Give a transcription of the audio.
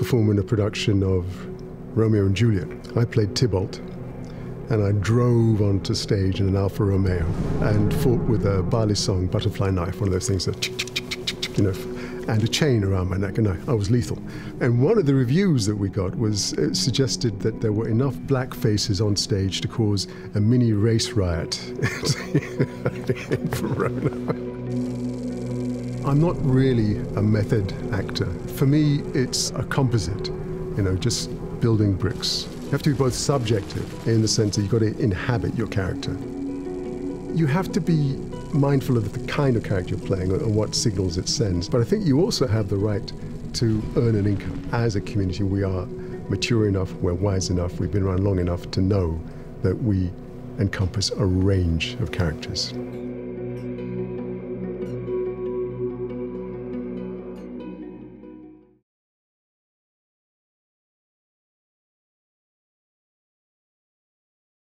perform in a production of Romeo and Juliet. I played Tybalt, and I drove onto stage in an Alfa Romeo and fought with a barley balisong butterfly knife, one of those things that, you know, and a chain around my neck, and I, I was lethal. And one of the reviews that we got was it suggested that there were enough black faces on stage to cause a mini race riot in Verona. I'm not really a method actor. For me, it's a composite, you know, just building bricks. You have to be both subjective in the sense that you've got to inhabit your character. You have to be mindful of the kind of character you're playing and what signals it sends. But I think you also have the right to earn an income. As a community, we are mature enough, we're wise enough, we've been around long enough to know that we encompass a range of characters.